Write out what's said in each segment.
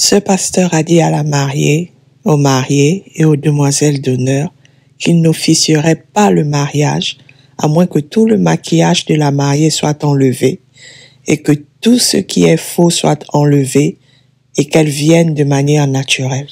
Ce pasteur a dit à la mariée, aux mariés et aux demoiselles d'honneur qu'il n'officierait pas le mariage à moins que tout le maquillage de la mariée soit enlevé et que tout ce qui est faux soit enlevé et qu'elle vienne de manière naturelle.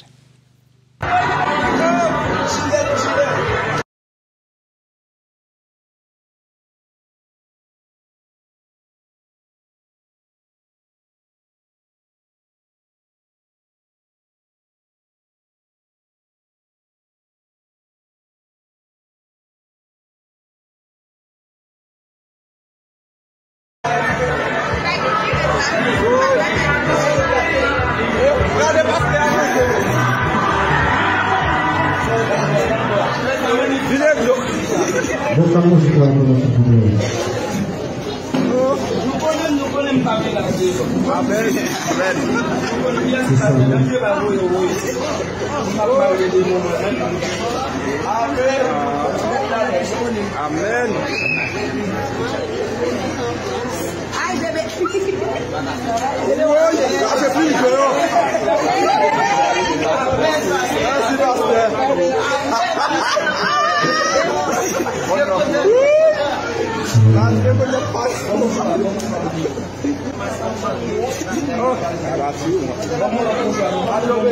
Quadro no nosso vídeo. Amen.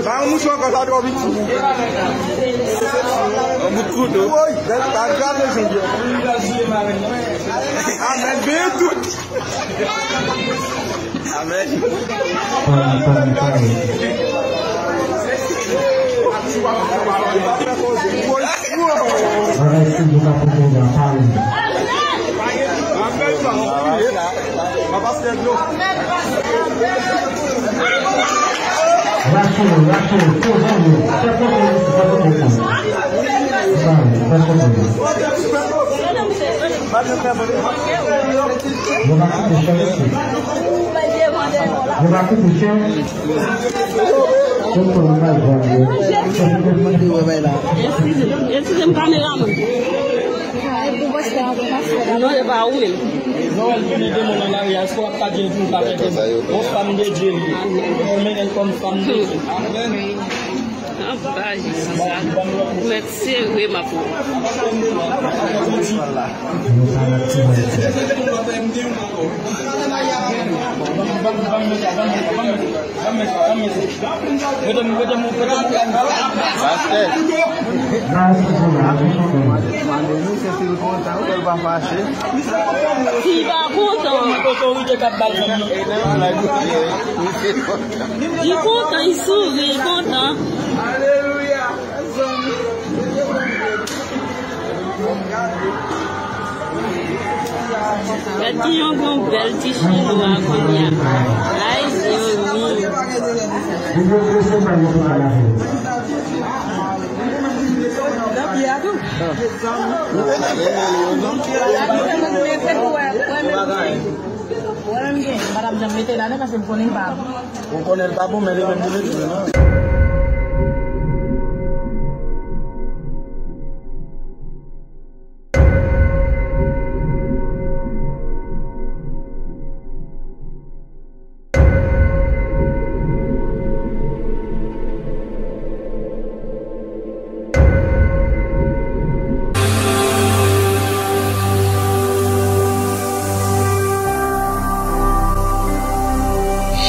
Vamos jogar lá do Vitor. Tudo. Oi, deve estar gente. Ah, não tudo. Comigo. Vou Abubakar Hussein Don kon nan zan Esi jem kamera man Non e ba ou el Non el vini demon an ari As kwa pa gen tou pa pe dem O fam de jeli O men el kon fam de Rapaz, merci, oui, ma pauvre. Il compte, il sourit, il compte. Kati yon kon bel ti chino a konya. Ay, si yon mi. Madame jam mette la ne kasi mkonin bab. On connaît pas mêmes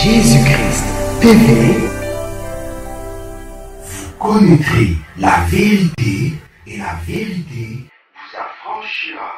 Jésus-Christ TV, vous connaîtrez la vérité et la vérité vous affranchira.